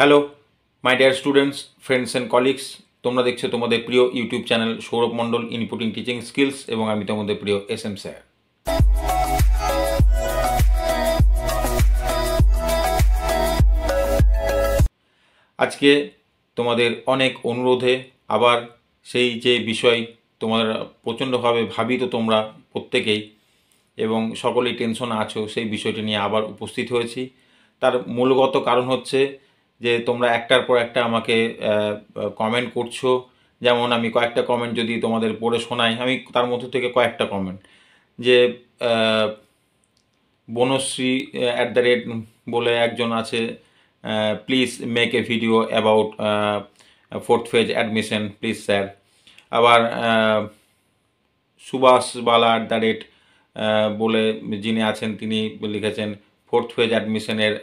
Hello my dear students friends and colleagues তোমরা দেখছ তোমাদের প্রিয় YouTube channel Sourav Mondal inputting teaching skills এবং আমি তোমাদের প্রিয় এস এম স্যার আজকে তোমাদের অনেক অনুরোধে আবার সেই যে বিষয় তোমার প্রচণ্ডভাবে ভাবিত তোমরা প্রত্যেকেই এবং সকলেই টেনশন আছো, সেই বিষয়টি নিয়ে আবার উপস্থিত হয়েছি। তার মূলগত কারণ হচ্ছে যে তোমরা একটার পর একটা আমাকে কমেন্ট করছ। যেমন আমি কয়েকটা কমেন্ট যদি তোমাদের পড়ে শোনাই, আমি তার মধ্যে থেকে কয়েকটা কমেন্ট যে বনশ্রী অ্যাট দ্য রেট বলে একজন আছে please make a video about fourth phase admission please sir আবার সুভাষ বালা অ্যাট দ্য রেট বলে যিনি আছেন তিনি লিখেছেন ফোর্থ ফেজ অ্যাডমিশনের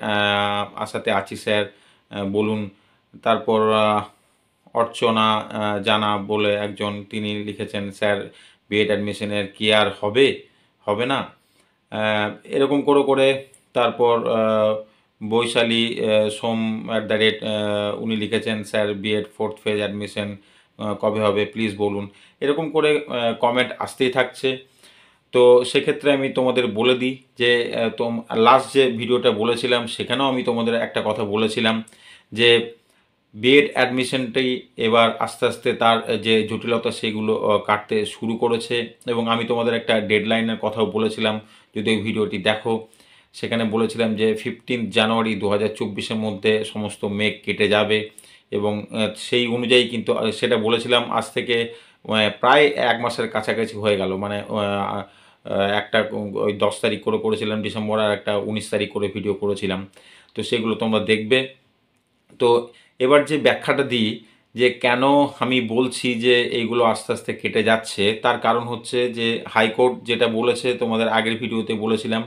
আশাতে আছি স্যার বলুন, তারপর অর্চনা জানা বলে একজন তিনি লিখেছেন, স্যার, বিএড অ্যাডমিশনের কি আর হবে? হবে না? এরকম করে করে তারপর Baishali Som at the rate উনি লিখেছেন, sir, BEd fourth phase admission কবে হবে? প্লিজ বলুন। এরকম করে কমেন্ট আসতেই থাকছে। তো সেক্ষেত্রে আমি তোমাদের বলে দিই যে তোম লাস্ট যে ভিডিওটা বলেছিলাম, সেখানেও আমি তোমাদের একটা কথা বলেছিলাম যে বিএড অ্যাডমিশনটাই এবার আস্তে আস্তে তার যে জটিলতা সেগুলো কাটতে শুরু করেছে এবং আমি তোমাদের একটা ডেডলাইনের কথাও বলেছিলাম, যদি ওই ভিডিওটি দেখো। সেখানে বলেছিলাম যে ফিফটিন জানুয়ারি দু হাজার মধ্যে সমস্ত মেঘ কেটে যাবে এবং সেই অনুযায়ী কিন্তু সেটা বলেছিলাম, আজ থেকে প্রায় এক মাসের কাছাকাছি হয়ে গেল। মানে একটা ওই দশ তারিখ করে করেছিলাম ডিসেম্বর আর একটা উনিশ তারিখ করে ভিডিও করেছিলাম। তো সেগুলো তোমরা দেখবে। তো এবার যে ব্যাখ্যাটা দিই, যে কেন আমি বলছি যে এইগুলো আস্তে আস্তে কেটে যাচ্ছে, তার কারণ হচ্ছে যে হাইকোর্ট যেটা বলেছে, তোমাদের আগের ভিডিওতে বলেছিলাম,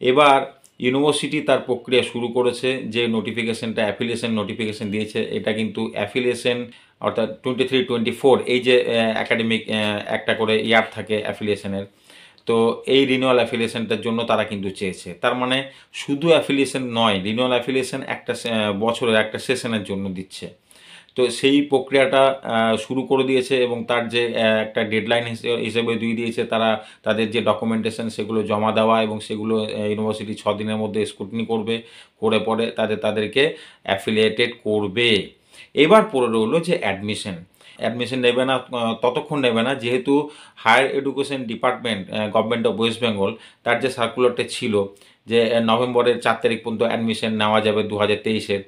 এবার ইউনিভার্সিটি তার প্রক্রিয়া শুরু করেছে, যে নোটিফিকেশনটা, অ্যাফিলিয়েশন নোটিফিকেশন দিয়েছে, এটা কিন্তু অ্যাফিলিয়েশন অর্থাৎ টোয়েন্টি থ্রি টোয়েন্টি ফোর এই যে একাডেমিক একটা করে ইয়ার থাকে অ্যাফিলিয়েশনের। তো এই রিনিউয়াল অ্যাফিলিয়েশনটার জন্য তারা কিন্তু চেয়েছে। তার মানে শুধু অ্যাফিলিয়েশন নয় রিনিউয়াল অ্যাফিলিয়েশন একটা বছরের একটা সেশনের জন্য দিচ্ছে। তো সেই প্রক্রিয়াটা শুরু করে দিয়েছে এবং তার যে একটা ডেডলাইন হিসেবে দিয়ে দিয়েছে তারা, তাদের যে ডকুমেন্টেশন সেগুলো জমা দেওয়া এবং সেগুলো ইউনিভার্সিটি ছ দিনের মধ্যে স্কুটনি করবে, করে পরে তাদের, তাদেরকে অ্যাফিলিয়েটেড করবে। এবার পড়ে রইল যে অ্যাডমিশন অ্যাডমিশন নেবে না ততক্ষণ নেবে না। যেহেতু higher education department government of West Bengal তার যে সার্কুলারটা ছিল যে নভেম্বরের চার তারিখ পর্যন্ত অ্যাডমিশন নেওয়া যাবে দু হাজার তেইশের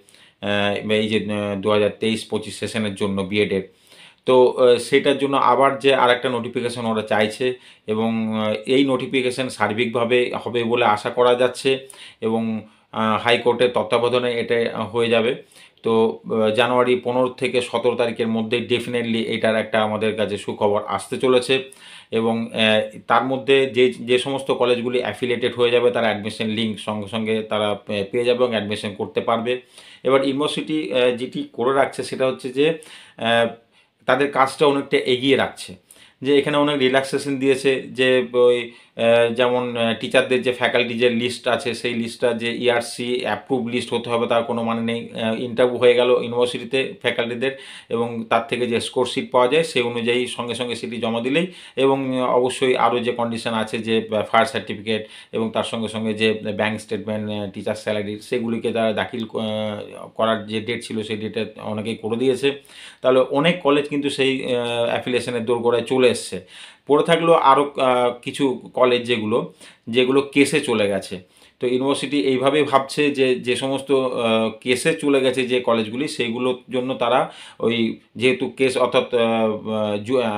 এই যে দু হাজার তেইশ পঁচিশ সেশনের জন্য বিএডের তো সেটার জন্য আবার যে আরেকটা নোটিফিকেশান ওরা চাইছে এবং এই নোটিফিকেশান সার্বিকভাবে হবে বলে আশা করা যাচ্ছে এবং হাইকোর্টের তত্ত্বাবধানে এটা হয়ে যাবে। তো জানুয়ারি পনেরো থেকে সতেরো তারিখের মধ্যে ডেফিনেটলি এটার একটা আমাদের কাছে সুখবর আসতে চলেছে। এবং তার মধ্যে যে যে সমস্ত কলেজগুলি অ্যাফিলিয়েটেড হয়ে যাবে, তারা অ্যাডমিশন লিঙ্ক সঙ্গে সঙ্গে তারা পেয়ে যাবে এবং অ্যাডমিশন করতে পারবে। এবার ইউনিভার্সিটি যেটি করে রাখছে সেটা হচ্ছে যে তাদের কাজটা অনেকটা এগিয়ে রাখছে। যে এখানে অনেক রিল্যাক্সেশন দিয়েছে, যে ওই যেমন টিচারদের যে ফ্যাকাল্টি যে লিস্ট আছে, সেই লিস্টটা যে ইআরসি অ্যাপ্রুভ লিস্ট হতে হবে, তার কোনো মানে নেই। ইন্টারভিউ হয়ে গেল ইউনিভার্সিটিতে ফ্যাকাল্টিদের এবং তার থেকে যে স্কোর শিট পাওয়া যায়, সেই অনুযায়ী সঙ্গে সঙ্গে সেটি জমা দিলেই এবং অবশ্যই আরও যে কন্ডিশন আছে যে ফায়ার সার্টিফিকেট এবং তার সঙ্গে সঙ্গে যে ব্যাঙ্ক স্টেটমেন্ট টিচার স্যালারি সেগুলিকে তারা দাখিল করার যে ডেট ছিল, সেই ডেটে অনেকেই করে দিয়েছে। তাহলে অনেক কলেজ কিন্তু সেই অ্যাফিলিয়েশনের দোরগোড়ায় চলে এসছে। পড়ে থাকল আরও কিছু কলেজ যেগুলো যেগুলো কেসে চলে গেছে। তো ইউনিভার্সিটি এইভাবেই ভাবছে যে যে সমস্ত কেসে চলে গেছে যে কলেজগুলি সেইগুলোর জন্য তারা ওই যেহেতু কেস অর্থাৎ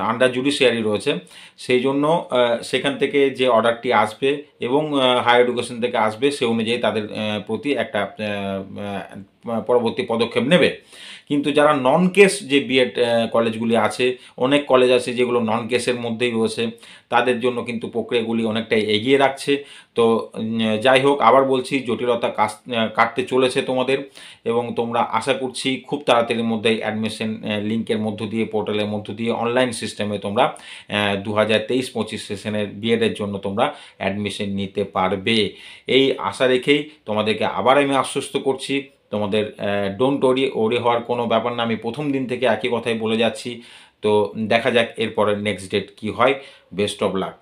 আন্ডার জুডিশিয়ারি রয়েছে, সেই জন্য সেখান থেকে যে অর্ডারটি আসবে এবং হায়ার এডুকেশন থেকে আসবে, সে অনুযায়ী তাদের প্রতি একটা পরবর্তী পদক্ষেপ নেবে। কিন্তু যারা নন কেস যে বিএড কলেজগুলি আছে, অনেক কলেজ আছে যেগুলো নন কেসের মধ্যেই রয়েছে, তাদের জন্য কিন্তু প্রক্রিয়াগুলি অনেকটাই এগিয়ে রাখছে। তো যাই হোক, আবার বলছি, জটিলতা কাটতে চলেছে তোমাদের এবং তোমরা আশা করছি খুব তাড়াতাড়ির মধ্যেই অ্যাডমিশন লিঙ্কের মধ্য দিয়ে পোর্টালের মধ্য দিয়ে অনলাইন সিস্টেমে তোমরা দু হাজার তেইশ পঁচিশ সেশনের বিএডের জন্য তোমরা অ্যাডমিশন নিতে পারবে। এই আশা রেখেই তোমাদেরকে আবার আমি আশ্বস্ত করছি। তোমাদের ডোন্ট ওরি ওরি হওয়ার কোনো ব্যাপার না। আমি প্রথম দিন থেকে একই কথাই বলে যাচ্ছি। তো দেখা যাক এরপরের নেক্সট ডেট কি হয়। Best of luck